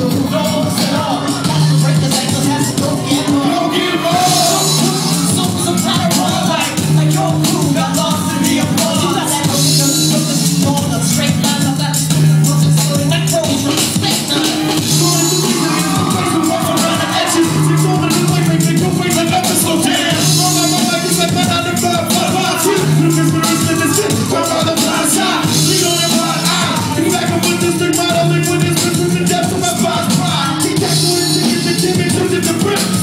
Bitch, trying